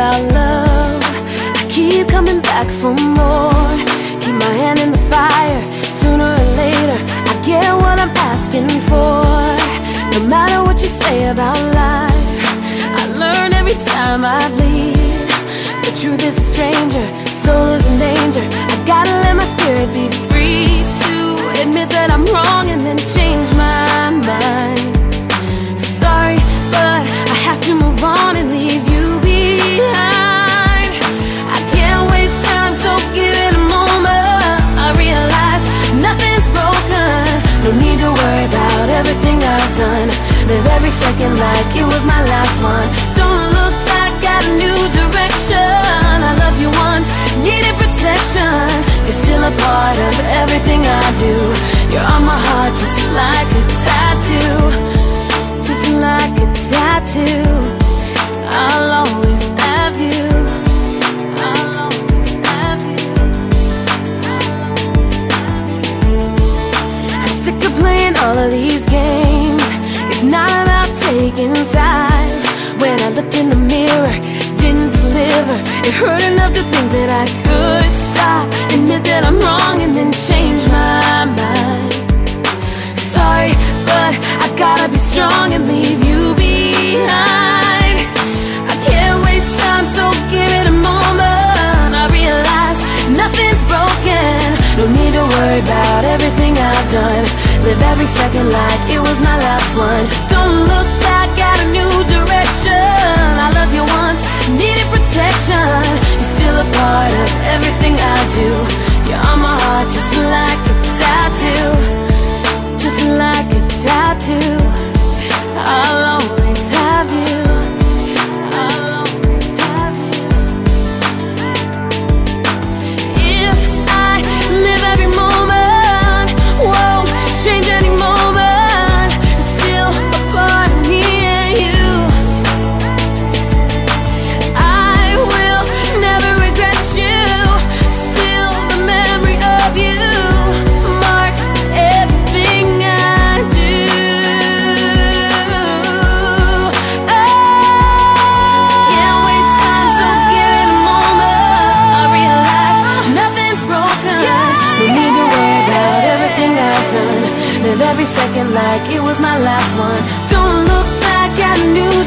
about love. I keep coming back for more. Keep my hand in the fire. Sooner or later I get what I'm asking for. No matter what you say about life I learn every time I bleed The truth is a stranger. Every like it was my last one. Don't look back, got a new direction. I love you once, needed protection. You're still a part of everything I do. You're on my heart just like a tattoo. Just like a tattoo. I'll always have you. All of these games. It's not taking sides. When I looked in the mirror, didn't deliver. It hurt enough to think that I could stop, admit that I'm wrong, and then change my mind. Sorry, but I gotta be strong and leave you behind. I can't waste time, so give it a moment. I realize nothing's broken. No need to worry about everything I've done. Live every second like it was my last one. Don't look every second like it was my last one. Don't look back at new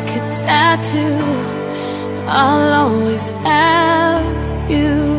like a tattoo. I'll always have you.